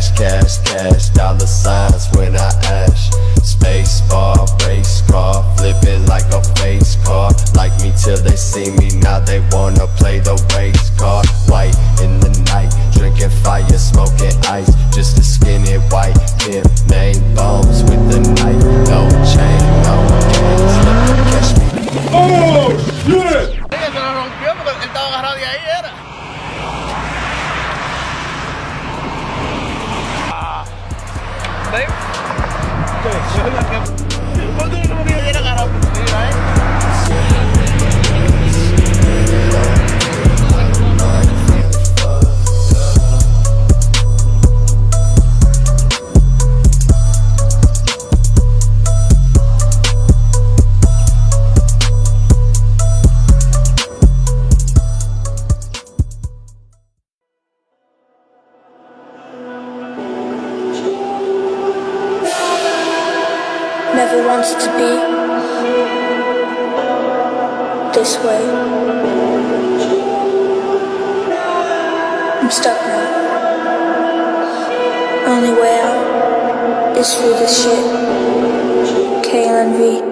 cash, cash, cash, dollar signs when I ash. Space bar, race car, flipping like a face car. Like me till they see me, now they wanna play the race Contro Never wanted to be this way. I'm stuck now. Only way out is through this shit. KLNV.